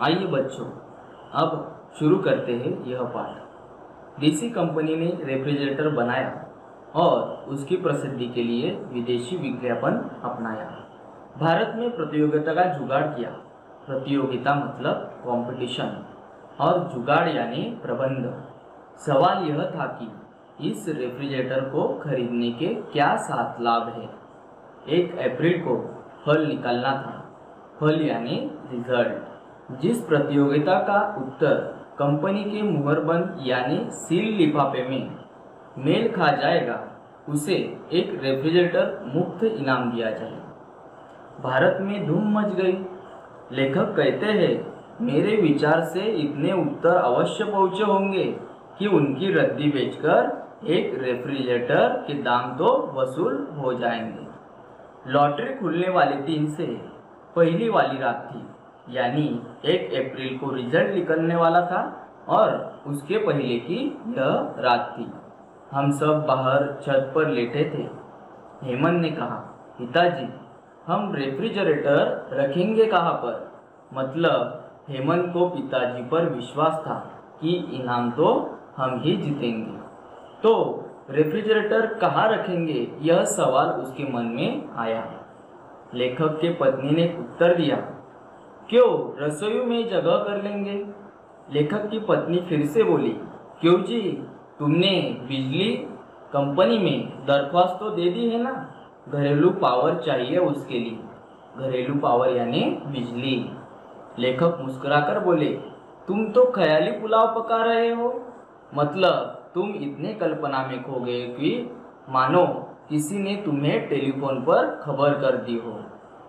आइए बच्चों, अब शुरू करते हैं यह पाठ। डीसी कंपनी ने रेफ्रिजरेटर बनाया और उसकी प्रसिद्धि के लिए विदेशी विज्ञापन अपनाया। भारत में प्रतियोगिता का जुगाड़ किया। प्रतियोगिता मतलब कंपटीशन और जुगाड़ यानी प्रबंध। सवाल यह था कि इस रेफ्रिजरेटर को खरीदने के क्या सात लाभ है? एक अप्रैल को फल निकालना था। फल यानी रिज़ल्ट जिस प्रतियोगिता का उत्तर कंपनी के मुहरबंद यानी सील लिफाफे में मेल खा जाएगा, उसे एक रेफ्रिजरेटर मुफ़्त इनाम दिया जाए। भारत में धूम मच गई। लेखक कहते हैं, मेरे विचार से इतने उत्तर अवश्य पहुँचे होंगे कि उनकी रद्दी बेचकर एक रेफ्रिजरेटर के दाम तो वसूल हो जाएँगे। लॉटरी खुलने वाले दिन से पहली वाली रात थी। यानी एक अप्रैल को रिज़ल्ट निकलने वाला था और उसके पहले की यह रात थी। हम सब बाहर छत पर लेटे थे। हेमंत ने कहा पिताजी हम रेफ्रिजरेटर रखेंगे कहाँ पर? मतलब हेमंत को पिताजी पर विश्वास था कि इनाम तो हम ही जीतेंगे। तो रेफ्रिजरेटर कहाँ रखेंगे? यह सवाल उसके मन में आया। लेखक के पत्नी ने उत्तर दिया क्यों रसोई में जगह कर लेंगे? लेखक की पत्नी फिर से बोली, क्यों जी? तुमने बिजली कंपनी में दरख्वास्त तो दे दी है ना? घरेलू पावर चाहिए उसके लिए। घरेलू पावर यानी बिजली। लेखक मुस्कुराकर बोले, तुम तो ख्याली पुलाव पका रहे हो। मतलब तुम इतने कल्पना में खो गए कि मानो किसी ने तुम्हें टेलीफोन पर खबर कर दी हो।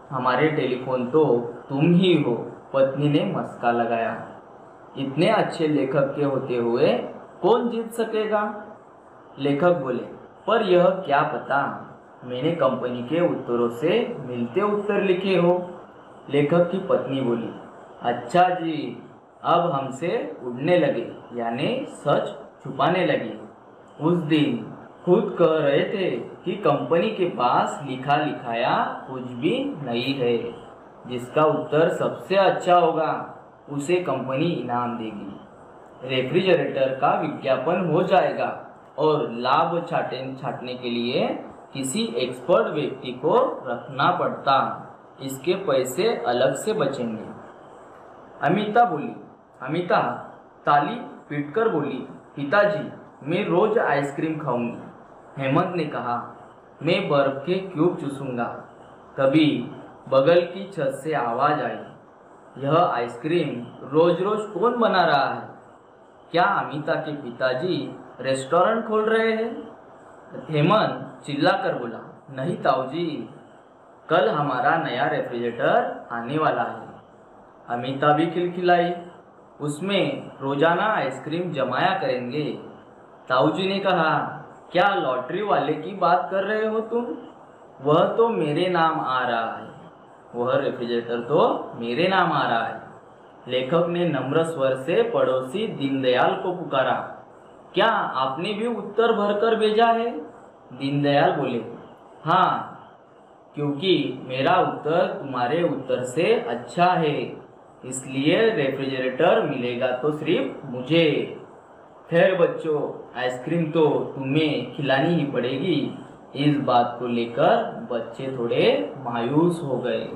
हमारे टेलीफोन तो तुम ही हो, पत्नी ने मस्का लगाया। इतने अच्छे लेखक के होते हुए कौन जीत सकेगा? लेखक बोले, पर यह क्या पता? मैंने कंपनी के उत्तरों से मिलते उत्तर लिखे हो। लेखक की पत्नी बोली अच्छा जी, अब हमसे उड़ने लगे, यानी सच छुपाने लगे। उस दिन खुद कह रहे थे कि कंपनी के पास लिखा लिखाया कुछ भी नहीं है। जिसका उत्तर सबसे अच्छा होगा, उसे कंपनी इनाम देगी। रेफ्रिजरेटर का विज्ञापन हो जाएगा और लाभ छाटे, छाटने के लिए किसी एक्सपर्ट व्यक्ति को रखना पड़ता। इसके पैसे अलग से बचेंगे। अमिता बोली, अमिता, ताली पीटकर बोली, पिताजी, मैं रोज आइसक्रीम खाऊँगी। हेमंत ने कहा, मैं बर्फ़ के क्यूब चूसूँगा। तभी बगल की छत से आवाज़ आई। यह आइसक्रीम रोज रोज कौन बना रहा है? क्या अमिता के पिताजी रेस्टोरेंट खोल रहे हैं? हेमंत चिल्लाकर बोला, नहीं ताऊजी, कल हमारा नया रेफ्रिजरेटर आने वाला है। अमिता भी खिलखिलाई, उसमें रोज़ाना आइसक्रीम जमाया करेंगे। ताऊजी ने कहा, क्या लॉटरी वाले की बात कर रहे हो तुम? वह तो मेरे नाम आ रहा है। वह रेफ्रिजरेटर तो मेरे नाम आ रहा है। लेखक ने नम्र स्वर से पड़ोसी दीनदयाल को पुकारा, क्या आपने भी उत्तर भरकर भेजा है? दीनदयाल बोले हाँ क्योंकि मेरा उत्तर तुम्हारे उत्तर से अच्छा है, इसलिए रेफ्रिजरेटर मिलेगा तो सिर्फ़ मुझे। खैर बच्चों, आइसक्रीम तो तुम्हें खिलानी ही पड़ेगी। इस बात को लेकर बच्चे थोड़े मायूस हो गए।